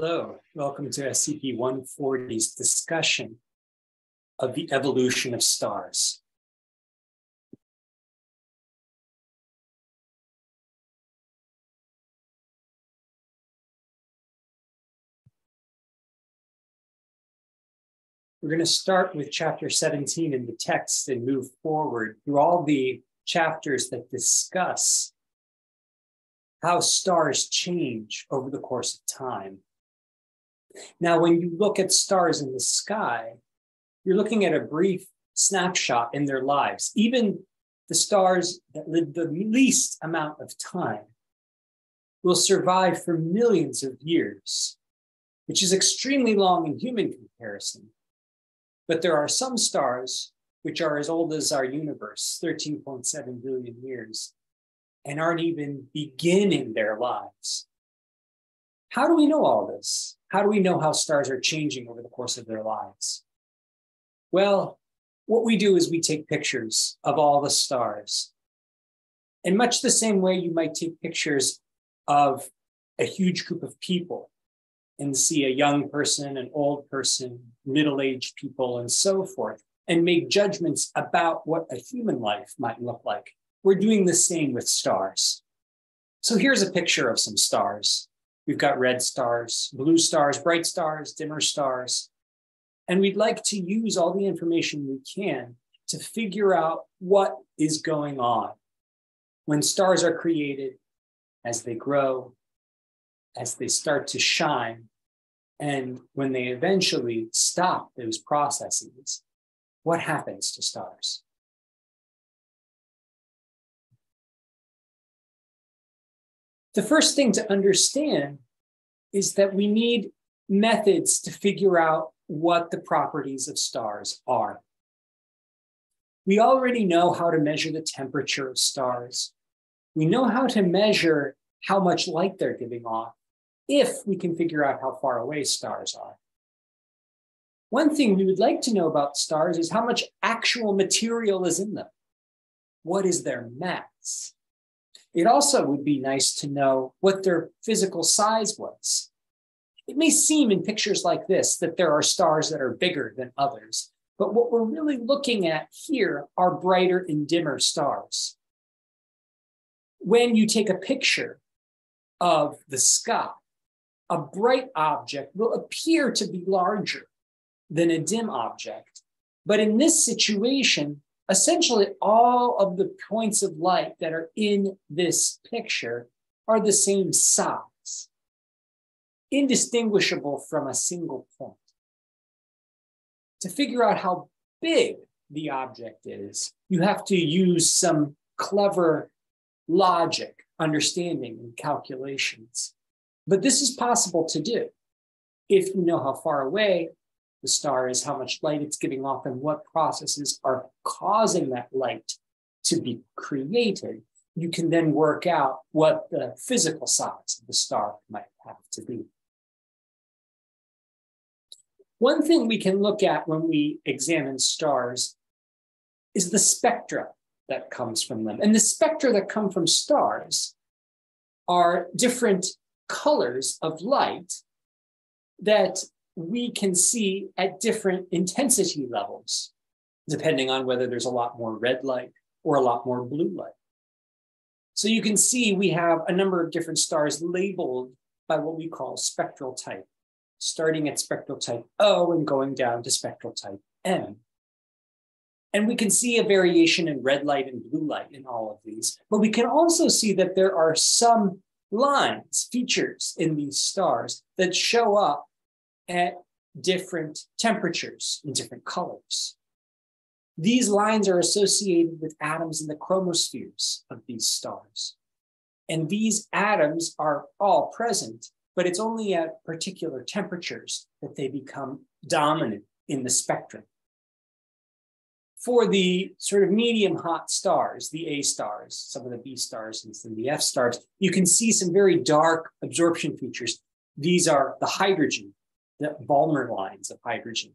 Hello, welcome to SCP 140's discussion of the evolution of stars. We're going to start with chapter 17 in the text and move forward through all the chapters that discuss how stars change over the course of time. Now, when you look at stars in the sky, you're looking at a brief snapshot in their lives. Even the stars that live the least amount of time will survive for millions of years, which is extremely long in human comparison. But there are some stars which are as old as our universe, 13.7 billion years, and aren't even beginning their lives. How do we know all this? How do we know how stars are changing over the course of their lives? Well, what we do is we take pictures of all the stars. In much the same way you might take pictures of a huge group of people and see a young person, an old person, middle aged people, and so forth, and make judgments about what a human life might look like. We're doing the same with stars. So here's a picture of some stars. We've got red stars, blue stars, bright stars, dimmer stars. And we'd like to use all the information we can to figure out what is going on when stars are created, as they grow, as they start to shine, and when they eventually stop those processes, what happens to stars? The first thing to understand is that we need methods to figure out what the properties of stars are. We already know how to measure the temperature of stars. We know how to measure how much light they're giving off if we can figure out how far away stars are. One thing we would like to know about stars is how much actual material is in them. What is their mass? It also would be nice to know what their physical size was. It may seem in pictures like this that there are stars that are bigger than others, but what we're really looking at here are brighter and dimmer stars. When you take a picture of the sky, a bright object will appear to be larger than a dim object. But in this situation, essentially all of the points of light that are in this picture are the same size, indistinguishable from a single point. To figure out how big the object is, you have to use some clever logic, understanding, and calculations. But this is possible to do if you know how far away the star is, how much light it's giving off, and what processes are causing that light to be created, you can then work out what the physical size of the star might have to be. One thing we can look at when we examine stars is the spectra that comes from them. And the spectra that come from stars are different colors of light that we can see at different intensity levels, depending on whether there's a lot more red light or a lot more blue light. So you can see we have a number of different stars labeled by what we call spectral type, starting at spectral type O and going down to spectral type M. And we can see a variation in red light and blue light in all of these. But we can also see that there are some lines, features in these stars that show up at different temperatures and different colors. These lines are associated with atoms in the chromospheres of these stars. And these atoms are all present, but it's only at particular temperatures that they become dominant in the spectrum. For the sort of medium hot stars, the A stars, some of the B stars, and some of the F stars, you can see some very dark absorption features. These are the hydrogen the Balmer lines of hydrogen.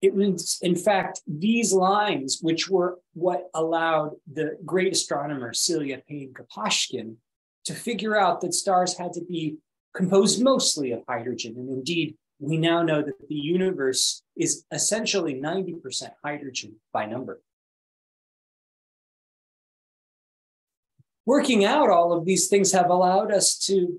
It was, in fact, these lines, which were what allowed the great astronomer Celia Payne-Gaposchkin to figure out that stars had to be composed mostly of hydrogen. And indeed, we now know that the universe is essentially 90% hydrogen by number. Working out all of these things have allowed us to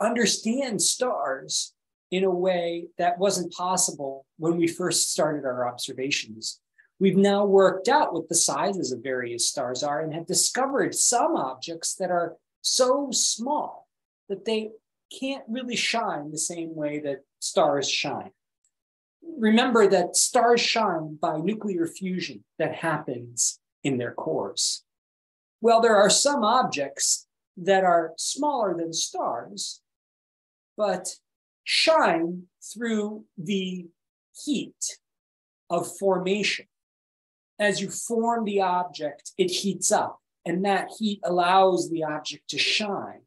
understand stars in a way that wasn't possible when we first started our observations. We've now worked out what the sizes of various stars are and have discovered some objects that are so small that they can't really shine the same way that stars shine. Remember that stars shine by nuclear fusion that happens in their cores. Well, there are some objects that are smaller than stars, but shine through the heat of formation. As you form the object, it heats up, and that heat allows the object to shine.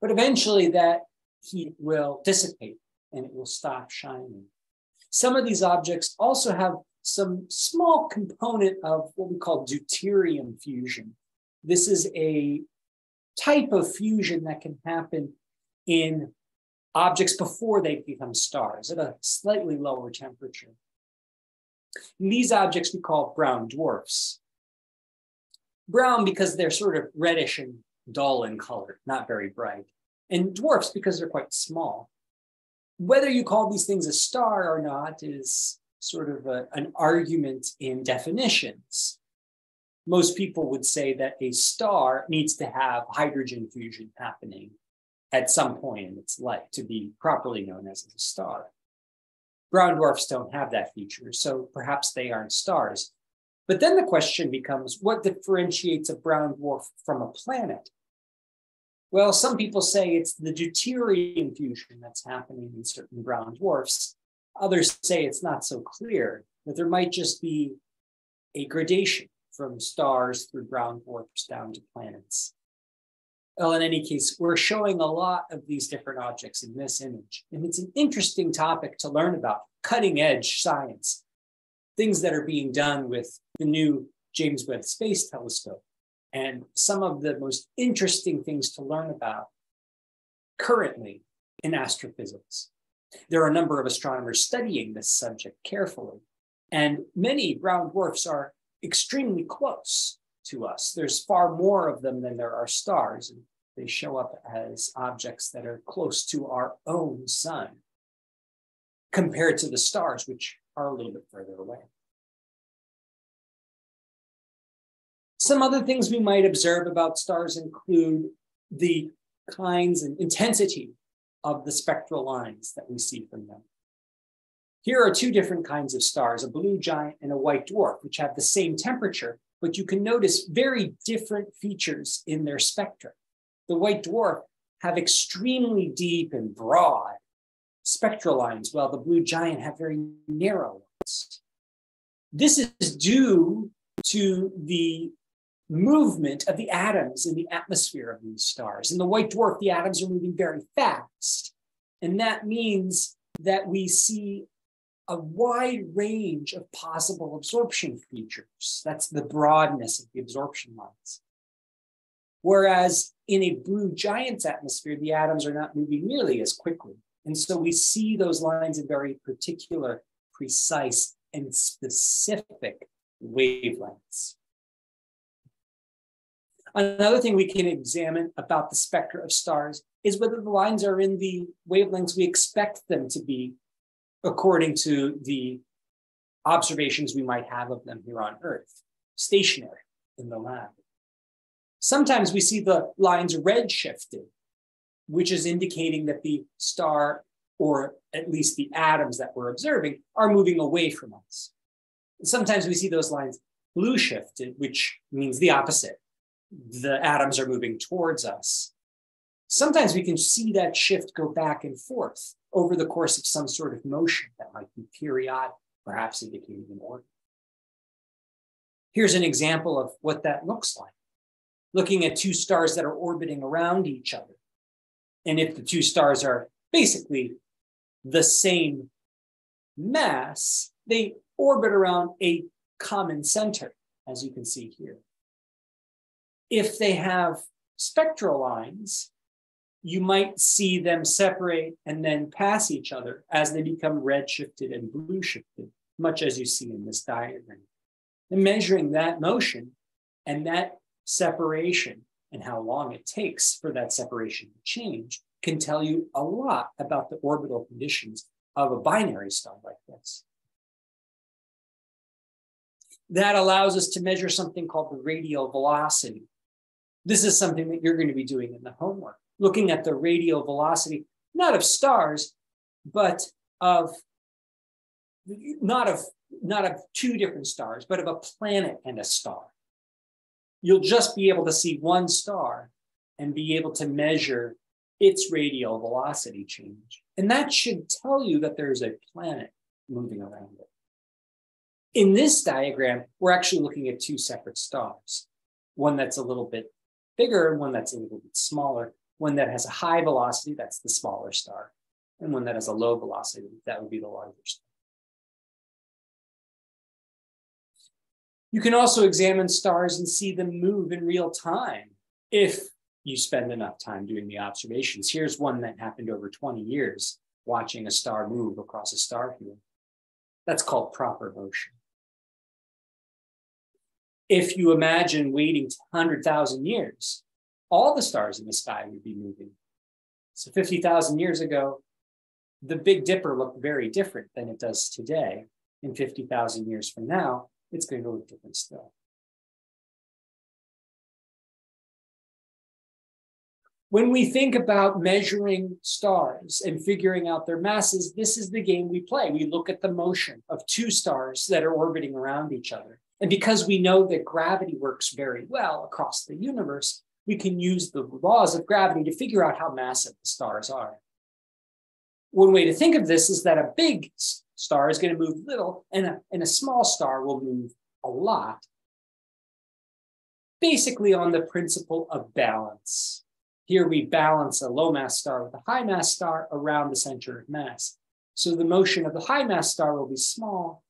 But eventually, that heat will dissipate and it will stop shining. Some of these objects also have some small component of what we call deuterium fusion. This is a type of fusion that can happen in objects before they become stars at a slightly lower temperature. And these objects we call brown dwarfs. Brown because they're sort of reddish and dull in color, not very bright. And dwarfs because they're quite small. Whether you call these things a star or not is sort of a, an argument in definitions. Most people would say that a star needs to have hydrogen fusion happening at some point in its life to be properly known as a star. Brown dwarfs don't have that feature, so perhaps they aren't stars. But then the question becomes what differentiates a brown dwarf from a planet? Well, some people say it's the deuterium fusion that's happening in certain brown dwarfs. Others say it's not so clear, that there might just be a gradation from stars through brown dwarfs down to planets. Well, in any case, we're showing a lot of these different objects in this image. And it's an interesting topic to learn about cutting edge science, things that are being done with the new James Webb Space Telescope. And some of the most interesting things to learn about currently in astrophysics. There are a number of astronomers studying this subject carefully, and many brown dwarfs are extremely close to us. There's far more of them than there are stars, and they show up as objects that are close to our own sun compared to the stars, which are a little bit further away. Some other things we might observe about stars include the kinds and intensity of the spectral lines that we see from them. Here are two different kinds of stars, a blue giant and a white dwarf, which have the same temperature, but you can notice very different features in their spectrum. The white dwarf have extremely deep and broad spectral lines, while the blue giant have very narrow ones. This is due to the movement of the atoms in the atmosphere of these stars. In the white dwarf, the atoms are moving very fast. And that means that we see a wide range of possible absorption features. That's the broadness of the absorption lines. Whereas in a blue giant's atmosphere, the atoms are not moving nearly as quickly. And so we see those lines in very particular, precise, and specific wavelengths. Another thing we can examine about the spectra of stars is whether the lines are in the wavelengths we expect them to be according to the observations we might have of them here on Earth, stationary in the lab. Sometimes we see the lines red shifted, which is indicating that the star, or at least the atoms that we're observing, are moving away from us. Sometimes we see those lines blue shifted, which means the opposite. The atoms are moving towards us. Sometimes we can see that shift go back and forth over the course of some sort of motion that might be periodic, perhaps indicating an order. Here's an example of what that looks like. Looking at two stars that are orbiting around each other. And if the two stars are basically the same mass, they orbit around a common center, as you can see here. If they have spectral lines you might see them separate and then pass each other as they become red shifted and blue shifted, much as you see in this diagram. And measuring that motion and that separation and how long it takes for that separation to change can tell you a lot about the orbital conditions of a binary star like this. That allows us to measure something called the radial velocity. This is something that you're going to be doing in the homework, looking at the radial velocity, not of stars, but of not of not of two different stars, but of a planet and a star. You'll just be able to see one star and be able to measure its radial velocity change. And that should tell you that there's a planet moving around it. In this diagram, we're actually looking at two separate stars, one that's a little bit bigger and one that's a little bit smaller. One that has a high velocity, that's the smaller star, and one that has a low velocity, that would be the larger star. You can also examine stars and see them move in real time if you spend enough time doing the observations. Here's one that happened over 20 years, watching a star move across a star field. That's called proper motion. If you imagine waiting 100,000 years, all the stars in the sky would be moving. So 50,000 years ago, the Big Dipper looked very different than it does today. In 50,000 years from now, it's going to look different still. When we think about measuring stars and figuring out their masses, this is the game we play. We look at the motion of two stars that are orbiting around each other. And because we know that gravity works very well across the universe, we can use the laws of gravity to figure out how massive the stars are. One way to think of this is that a big star is going to move little, and a, and a small star will move a lot, basically on the principle of balance. Here we balance a low mass star with a high mass star around the center of mass. So the motion of the high mass star will be small,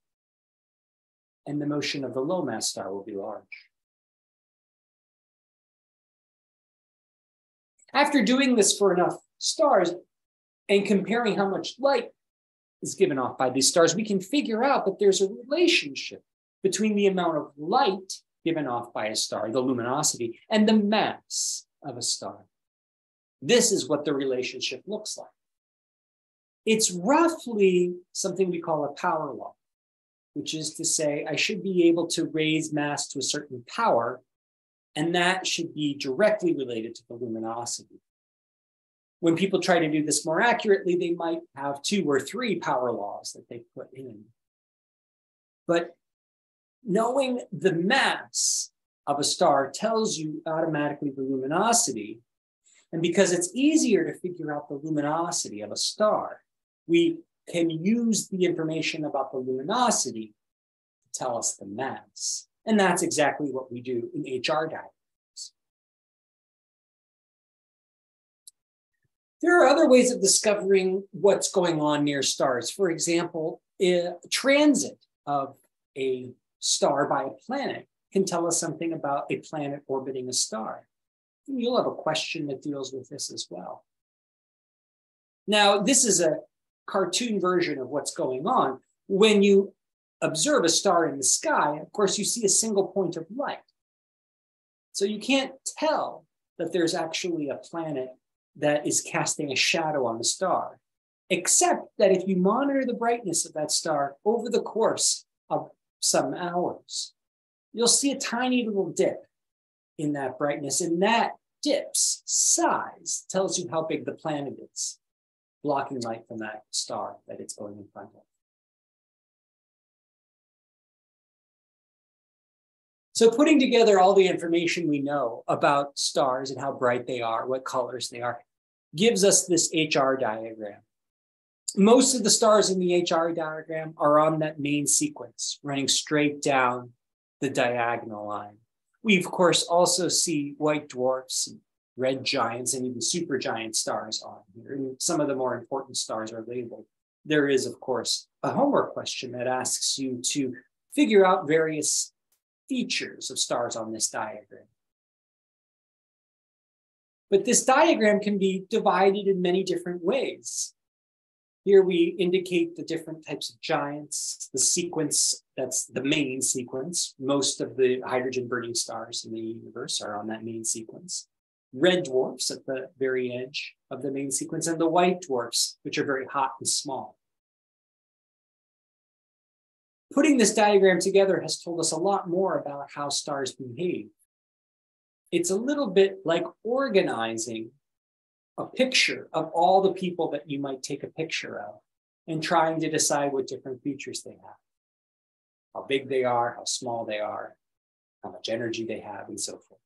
and the motion of the low mass star will be large. After doing this for enough stars and comparing how much light is given off by these stars, we can figure out that there's a relationship between the amount of light given off by a star, the luminosity, and the mass of a star. This is what the relationship looks like. It's roughly something we call a power law, which is to say, I should be able to raise mass to a certain power, and that should be directly related to the luminosity. When people try to do this more accurately, they might have two or three power laws that they put in. But knowing the mass of a star tells you automatically the luminosity. And because it's easier to figure out the luminosity of a star, we can use the information about the luminosity to tell us the mass. And that's exactly what we do in HR diagrams. There are other ways of discovering what's going on near stars. For example, transit of a star by a planet can tell us something about a planet orbiting a star. And you'll have a question that deals with this as well. Now, this is a cartoon version of what's going on. When you observe a star in the sky, of course, you see a single point of light. So you can't tell that there's actually a planet that is casting a shadow on the star, except that if you monitor the brightness of that star over the course of some hours, you'll see a tiny little dip in that brightness. And that dip's size tells you how big the planet is, blocking light from that star that it's going in front of. So putting together all the information we know about stars and how bright they are, what colors they are, gives us this HR diagram. Most of the stars in the HR diagram are on that main sequence, running straight down the diagonal line. We, of course, also see white dwarfs, and red giants, and even supergiant stars on here. And some of the more important stars are labeled. There is, of course, a homework question that asks you to figure out various features of stars on this diagram. But this diagram can be divided in many different ways. Here we indicate the different types of giants, the sequence, that's the main sequence. Most of the hydrogen burning stars in the universe are on that main sequence. Red dwarfs at the very edge of the main sequence, and the white dwarfs, which are very hot and small. Putting this diagram together has told us a lot more about how stars behave. It's a little bit like organizing a picture of all the people that you might take a picture of and trying to decide what different features they have, how big they are, how small they are, how much energy they have, and so forth.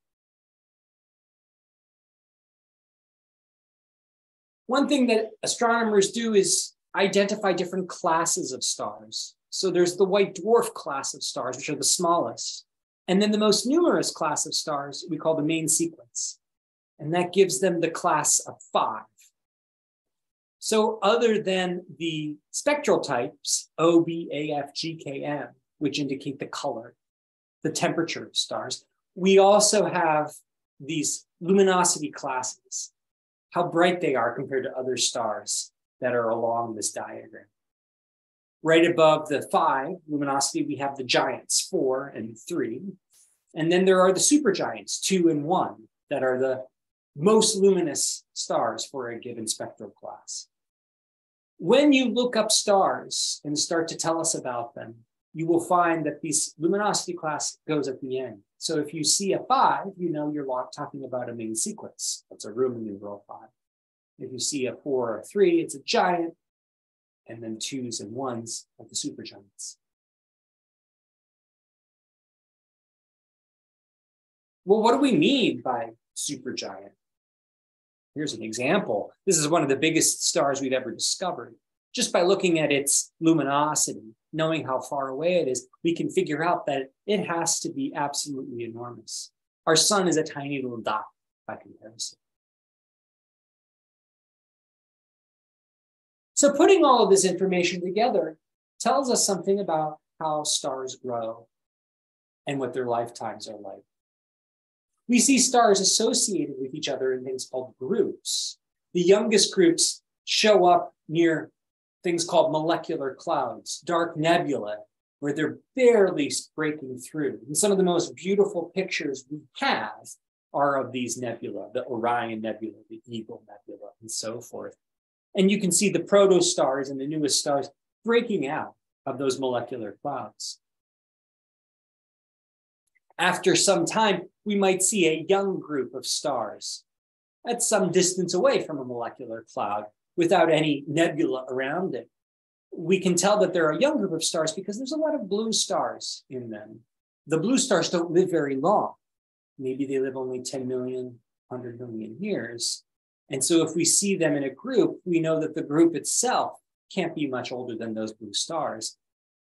One thing that astronomers do is identify different classes of stars. So there's the white dwarf class of stars, which are the smallest. And then the most numerous class of stars we call the main sequence. And that gives them the class of five. So other than the spectral types, O, B, A, F, G, K, M, which indicate the color, the temperature of stars, we also have these luminosity classes, how bright they are compared to other stars that are along this diagram. Right above the five luminosity, we have the giants, four and three. And then there are the supergiants, two and one, that are the most luminous stars for a given spectral class. When you look up stars and start to tell us about them, you will find that this luminosity class goes at the end. So if you see a five, you know you're talking about a main sequence. That's a Roman numeral five. If you see a four or a three, it's a giant and then twos and ones of the supergiants. Well, what do we mean by supergiant? Here's an example. This is one of the biggest stars we've ever discovered. Just by looking at its luminosity, knowing how far away it is, we can figure out that it has to be absolutely enormous. Our sun is a tiny little dot by comparison. So putting all of this information together tells us something about how stars grow and what their lifetimes are like. We see stars associated with each other in things called groups. The youngest groups show up near things called molecular clouds, dark nebulae, where they're barely breaking through. And some of the most beautiful pictures we have are of these nebula, the Orion Nebula, the Eagle Nebula, and so forth. And you can see the protostars and the newest stars breaking out of those molecular clouds. After some time, we might see a young group of stars at some distance away from a molecular cloud without any nebula around it. We can tell that they're a young group of stars because there's a lot of blue stars in them. The blue stars don't live very long. Maybe they live only 10 million, 100 million years. And so if we see them in a group, we know that the group itself can't be much older than those blue stars.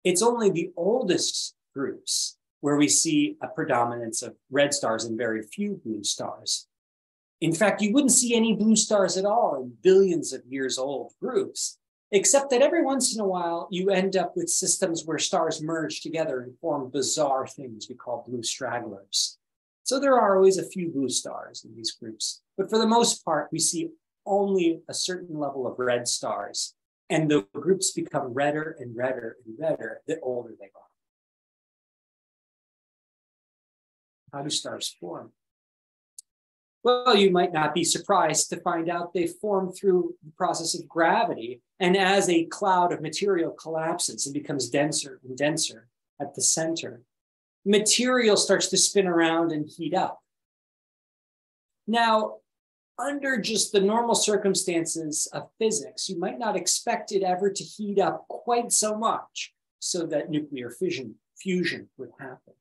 It's only the oldest groups where we see a predominance of red stars and very few blue stars. In fact, you wouldn't see any blue stars at all in billions of years old groups, except that every once in a while you end up with systems where stars merge together and form bizarre things we call blue stragglers. So there are always a few blue stars in these groups. But for the most part, we see only a certain level of red stars. And the groups become redder and redder and redder the older they are. How do stars form? Well, you might not be surprised to find out they form through the process of gravity. And as a cloud of material collapses and becomes denser and denser at the center, material starts to spin around and heat up. Now, under just the normal circumstances of physics, you might not expect it ever to heat up quite so much so that nuclear fission fusion would happen.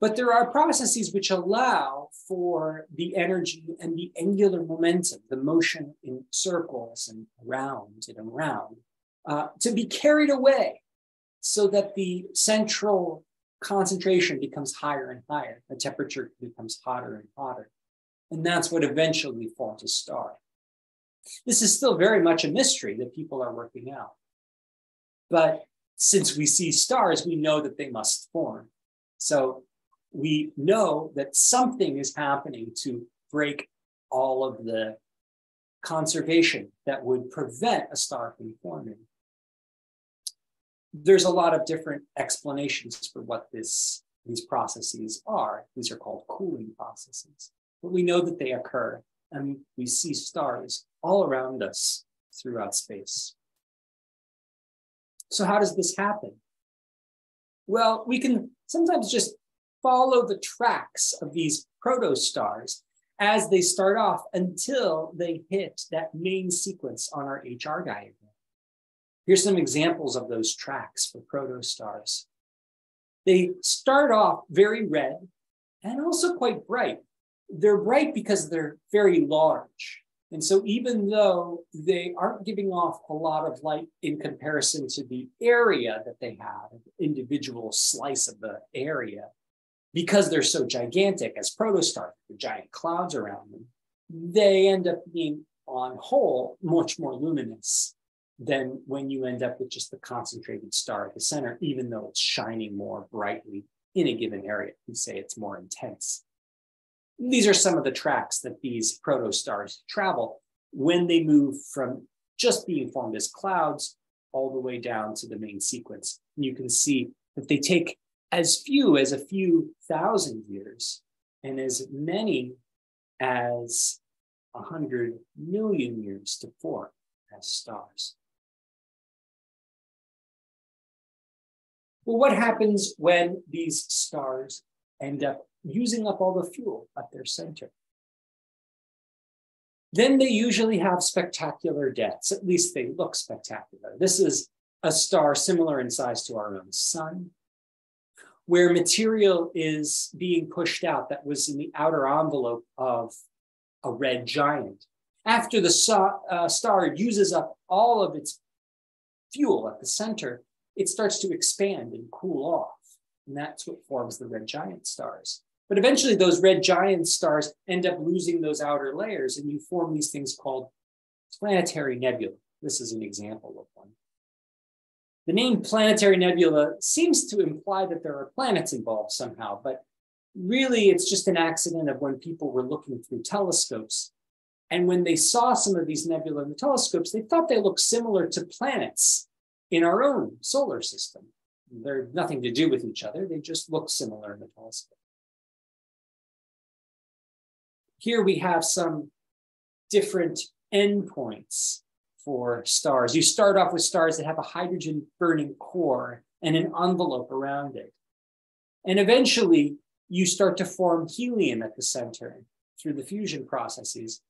But there are processes which allow for the energy and the angular momentum, the motion in circles and around and around, uh, to be carried away so that the central concentration becomes higher and higher. The temperature becomes hotter and hotter. And that's what eventually forms a star. This is still very much a mystery that people are working out. But since we see stars, we know that they must form. So we know that something is happening to break all of the conservation that would prevent a star from forming. There's a lot of different explanations for what this, these processes are. These are called cooling processes. But we know that they occur, and we see stars all around us throughout space. So, how does this happen? Well, we can sometimes just follow the tracks of these protostars as they start off until they hit that main sequence on our HR diagram. Here's some examples of those tracks for protostars. They start off very red and also quite bright. They're bright because they're very large. And so even though they aren't giving off a lot of light in comparison to the area that they have, individual slice of the area, because they're so gigantic as protostars, the giant clouds around them, they end up being on whole much more luminous than when you end up with just the concentrated star at the center, even though it's shining more brightly in a given area. We say it's more intense. These are some of the tracks that these protostars travel when they move from just being formed as clouds all the way down to the main sequence. And you can see that they take as few as a few thousand years and as many as a hundred million years to form as stars. Well, what happens when these stars end up using up all the fuel at their center? Then they usually have spectacular deaths. At least they look spectacular. This is a star similar in size to our own sun, where material is being pushed out that was in the outer envelope of a red giant. After the uh, star uses up all of its fuel at the center, it starts to expand and cool off. And that's what forms the red giant stars. But eventually, those red giant stars end up losing those outer layers, and you form these things called planetary nebula. This is an example of one. The name planetary nebula seems to imply that there are planets involved somehow, but really it's just an accident of when people were looking through telescopes. And when they saw some of these nebula in the telescopes, they thought they looked similar to planets in our own solar system. They're nothing to do with each other, they just look similar in the telescope. Here we have some different endpoints for stars. You start off with stars that have a hydrogen burning core and an envelope around it. And eventually, you start to form helium at the center through the fusion processes.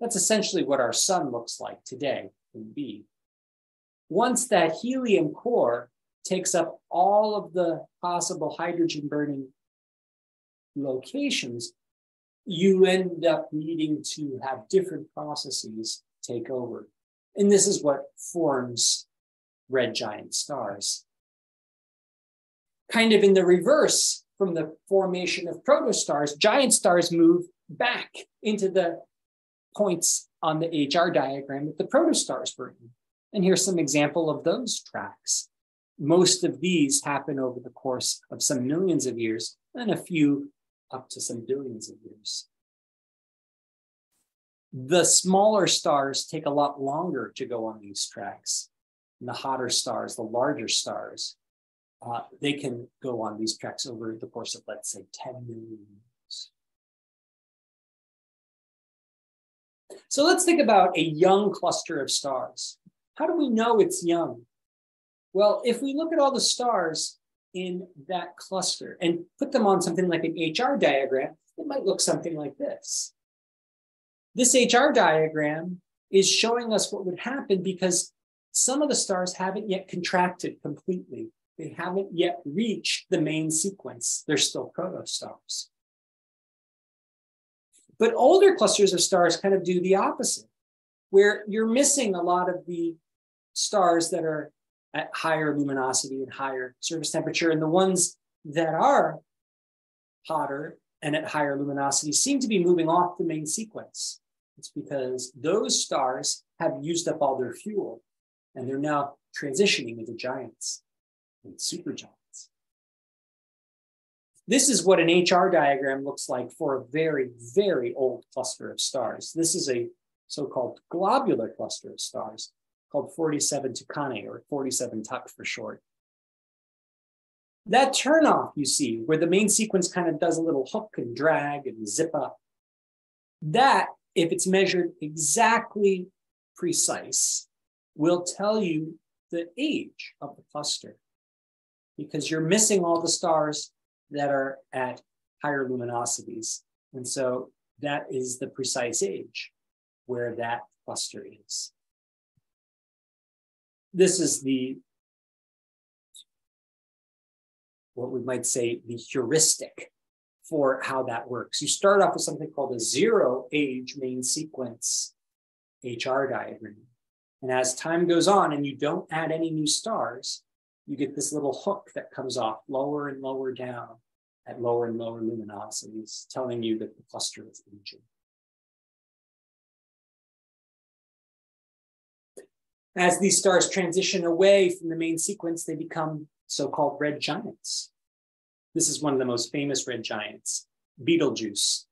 That's essentially what our sun looks like today in B. Once that helium core takes up all of the possible hydrogen burning locations, you end up needing to have different processes take over. And this is what forms red giant stars. Kind of in the reverse from the formation of protostars, giant stars move back into the points on the HR diagram that the protostars were in. And here's some example of those tracks. Most of these happen over the course of some millions of years, and a few up to some billions of years. The smaller stars take a lot longer to go on these tracks. And the hotter stars, the larger stars, uh, they can go on these tracks over the course of, let's say, 10 million years. So let's think about a young cluster of stars. How do we know it's young? Well, if we look at all the stars in that cluster and put them on something like an HR diagram, it might look something like this. This HR diagram is showing us what would happen because some of the stars haven't yet contracted completely. They haven't yet reached the main sequence. They're still protostars. But older clusters of stars kind of do the opposite, where you're missing a lot of the stars that are at higher luminosity and higher surface temperature. And the ones that are hotter and at higher luminosity seem to be moving off the main sequence. It's because those stars have used up all their fuel and they're now transitioning into giants and supergiants. This is what an HR diagram looks like for a very, very old cluster of stars. This is a so-called globular cluster of stars called 47 Tucanae or 47 Tuc for short. That turnoff you see, where the main sequence kind of does a little hook and drag and zip up, that, if it's measured exactly precise, will tell you the age of the cluster because you're missing all the stars that are at higher luminosities. And so that is the precise age where that cluster is. This is the, what we might say, the heuristic for how that works. You start off with something called a zero age main sequence HR diagram. And as time goes on and you don't add any new stars, you get this little hook that comes off lower and lower down at lower and lower luminosities, telling you that the cluster is aging. As these stars transition away from the main sequence, they become so-called red giants. This is one of the most famous red giants, Betelgeuse.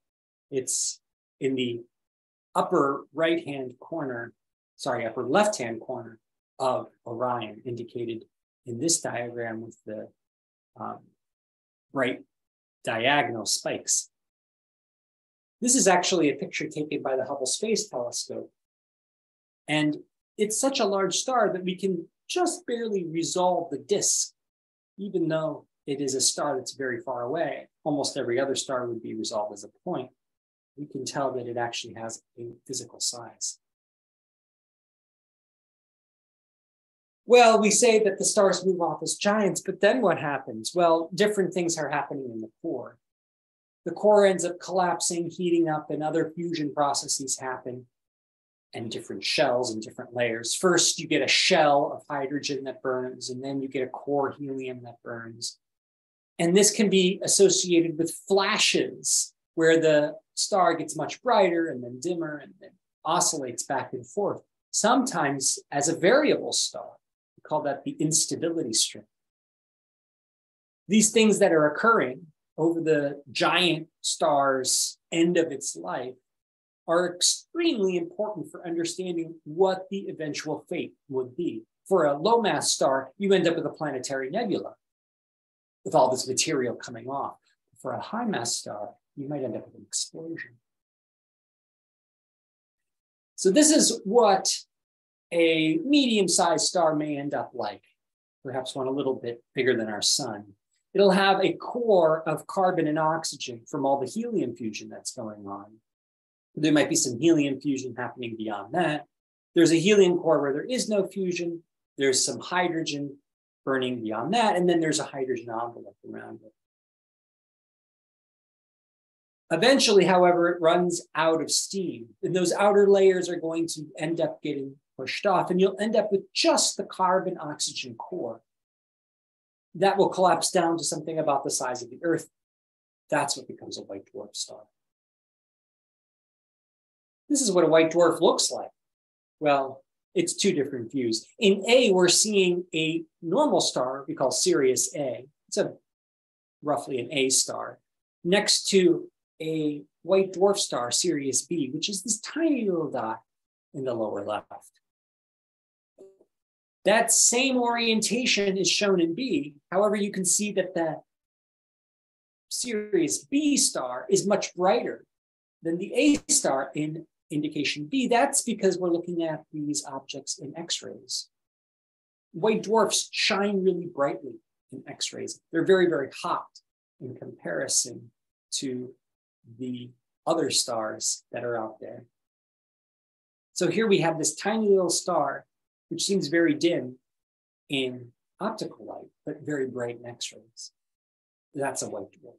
It's in the upper right-hand corner, sorry, upper left-hand corner of Orion, indicated in this diagram with the um, bright diagonal spikes. This is actually a picture taken by the Hubble Space Telescope. And it's such a large star that we can just barely resolve the disk, even though it is a star that's very far away. Almost every other star would be resolved as a point. We can tell that it actually has a physical size. Well, we say that the stars move off as giants, but then what happens? Well, different things are happening in the core. The core ends up collapsing, heating up, and other fusion processes happen, and different shells and different layers. First, you get a shell of hydrogen that burns, and then you get a core helium that burns. And this can be associated with flashes where the star gets much brighter and then dimmer and then oscillates back and forth, sometimes as a variable star We call that the instability strip. These things that are occurring over the giant star's end of its life are extremely important for understanding what the eventual fate would be. For a low mass star, you end up with a planetary nebula with all this material coming off. For a high mass star, you might end up with an explosion. So, this is what a medium sized star may end up like, perhaps one a little bit bigger than our sun. It'll have a core of carbon and oxygen from all the helium fusion that's going on. There might be some helium fusion happening beyond that. There's a helium core where there is no fusion. There's some hydrogen burning beyond that. And then there's a hydrogen envelope around it. Eventually, however, it runs out of steam. And those outer layers are going to end up getting pushed off, and you'll end up with just the carbon oxygen core. That will collapse down to something about the size of the Earth. That's what becomes a white dwarf star. This is what a white dwarf looks like. Well, it's two different views. In A, we're seeing a normal star we call Sirius A. It's a roughly an A star next to a white dwarf star, Sirius B, which is this tiny little dot in the lower left. That same orientation is shown in B. However, you can see that the Sirius B star is much brighter than the A star in indication B. That's because we're looking at these objects in X-rays. White dwarfs shine really brightly in X-rays. They're very, very hot in comparison to the other stars that are out there. So here we have this tiny little star which seems very dim in optical light, but very bright in X-rays. That's a white dwarf.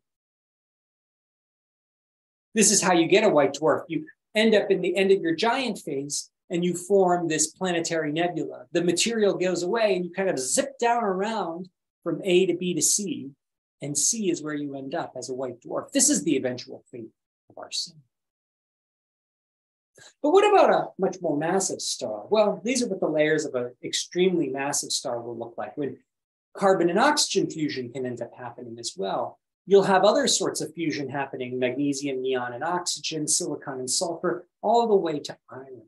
This is how you get a white dwarf. You end up in the end of your giant phase and you form this planetary nebula. The material goes away and you kind of zip down around from A to B to C, and C is where you end up as a white dwarf. This is the eventual fate of our sun. But what about a much more massive star? Well, these are what the layers of an extremely massive star will look like when carbon and oxygen fusion can end up happening as well. You'll have other sorts of fusion happening magnesium, neon, and oxygen, silicon, and sulfur, all the way to iron.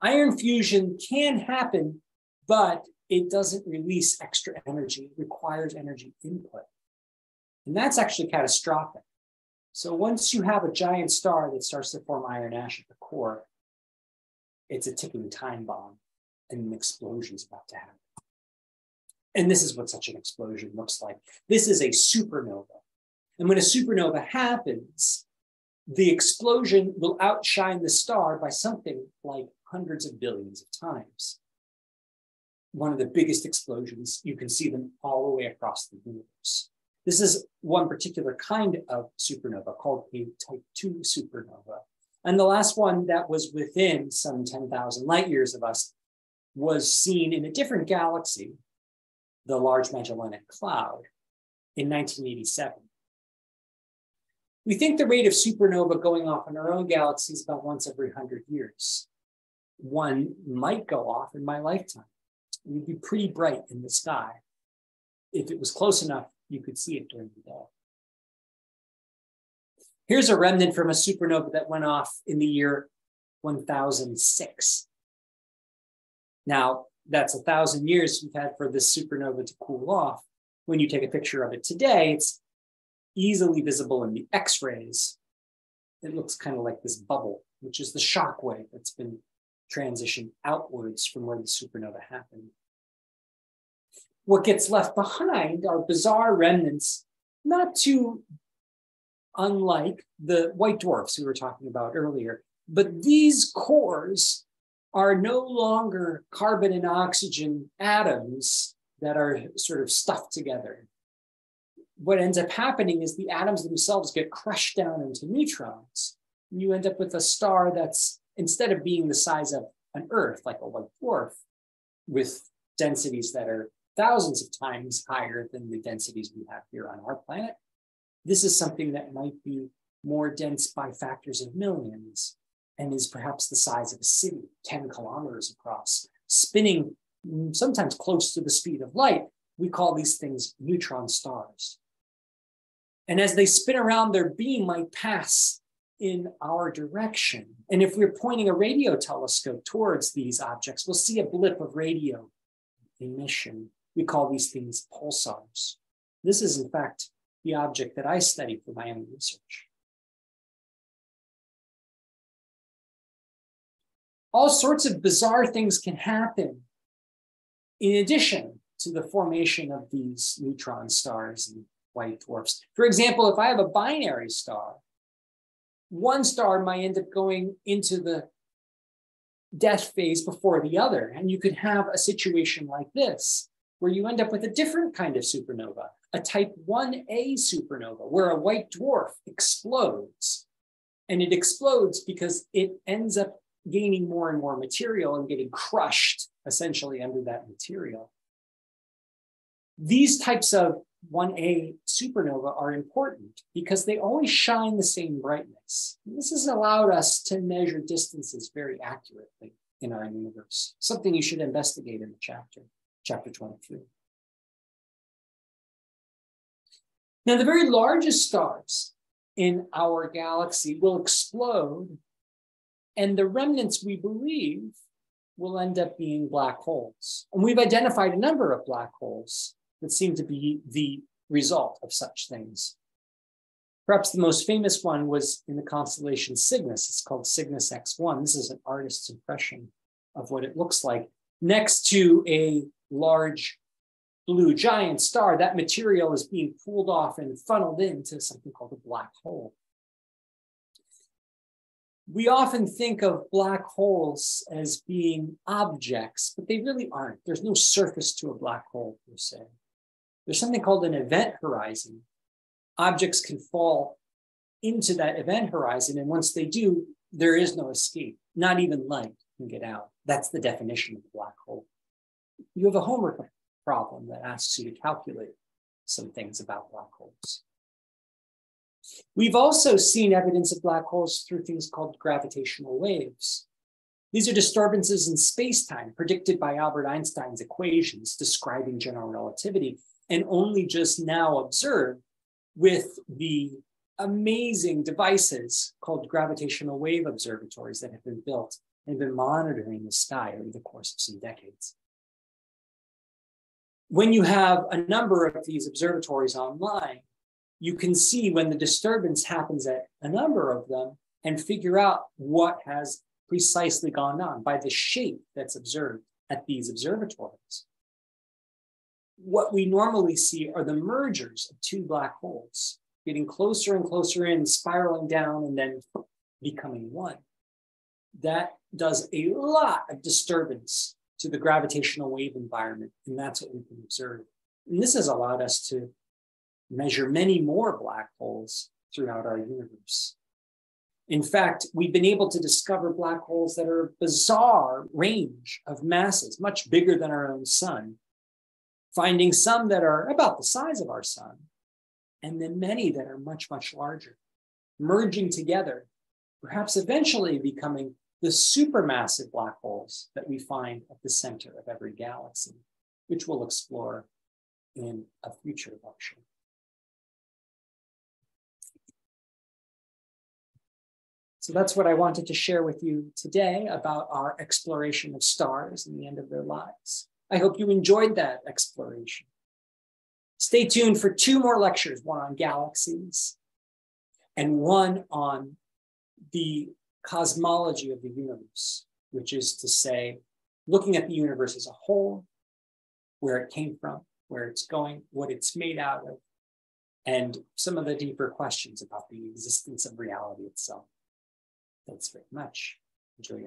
Iron fusion can happen, but it doesn't release extra energy. It requires energy input. And that's actually catastrophic. So once you have a giant star that starts to form iron ash at the core, it's a ticking time bomb and an explosion is about to happen. And this is what such an explosion looks like. This is a supernova. And when a supernova happens, the explosion will outshine the star by something like hundreds of billions of times. One of the biggest explosions, you can see them all the way across the universe. This is one particular kind of supernova called a type 2 supernova. And the last one that was within some 10,000 light years of us was seen in a different galaxy, the Large Magellanic Cloud, in 1987. We think the rate of supernova going off in our own galaxy is about once every 100 years. One might go off in my lifetime. It would be pretty bright in the sky. If it was close enough, you could see it during the day. Here's a remnant from a supernova that went off in the year 1006. Now, that's a thousand years we've had for this supernova to cool off. When you take a picture of it today, it's easily visible in the X rays. It looks kind of like this bubble, which is the shock wave that's been transitioned outwards from where the supernova happened. What gets left behind are bizarre remnants, not too unlike the white dwarfs we were talking about earlier, but these cores are no longer carbon and oxygen atoms that are sort of stuffed together. What ends up happening is the atoms themselves get crushed down into neutrons. You end up with a star that's, instead of being the size of an Earth, like a white dwarf, with densities that are thousands of times higher than the densities we have here on our planet, this is something that might be more dense by factors of millions and is perhaps the size of a city, 10 kilometers across, spinning mm, sometimes close to the speed of light. We call these things neutron stars. And as they spin around, their beam might pass in our direction. And if we're pointing a radio telescope towards these objects, we'll see a blip of radio emission. We call these things pulsars. This is, in fact, the object that I study for my own research. All sorts of bizarre things can happen in addition to the formation of these neutron stars and white dwarfs. For example, if I have a binary star, one star might end up going into the death phase before the other. And you could have a situation like this, where you end up with a different kind of supernova, a type 1a supernova, where a white dwarf explodes. And it explodes because it ends up gaining more and more material and getting crushed essentially under that material. These types of 1A supernova are important because they always shine the same brightness. This has allowed us to measure distances very accurately in our universe, something you should investigate in the chapter, chapter 23. Now, the very largest stars in our galaxy will explode, and the remnants we believe will end up being black holes. And we've identified a number of black holes that seem to be the result of such things. Perhaps the most famous one was in the constellation Cygnus. It's called Cygnus X1. This is an artist's impression of what it looks like next to a large blue giant star. That material is being pulled off and funneled into something called a black hole. We often think of black holes as being objects, but they really aren't. There's no surface to a black hole per se. There's something called an event horizon. Objects can fall into that event horizon, and once they do, there is no escape. Not even light can get out. That's the definition of a black hole. You have a homework problem that asks you to calculate some things about black holes. We've also seen evidence of black holes through things called gravitational waves. These are disturbances in space-time predicted by Albert Einstein's equations describing general relativity and only just now observed with the amazing devices called gravitational wave observatories that have been built and been monitoring the sky over the course of some decades. When you have a number of these observatories online, you can see when the disturbance happens at a number of them and figure out what has precisely gone on by the shape that's observed at these observatories. What we normally see are the mergers of two black holes getting closer and closer in, spiraling down, and then becoming one. That does a lot of disturbance to the gravitational wave environment, and that's what we can observe. And this has allowed us to measure many more black holes throughout our universe. In fact, we've been able to discover black holes that are a bizarre range of masses, much bigger than our own sun, finding some that are about the size of our sun, and then many that are much, much larger, merging together, perhaps eventually becoming the supermassive black holes that we find at the center of every galaxy, which we'll explore in a future lecture. So that's what I wanted to share with you today about our exploration of stars and the end of their lives. I hope you enjoyed that exploration. Stay tuned for two more lectures, one on galaxies and one on the cosmology of the universe, which is to say, looking at the universe as a whole, where it came from, where it's going, what it's made out of, and some of the deeper questions about the existence of reality itself. Thanks very much. Your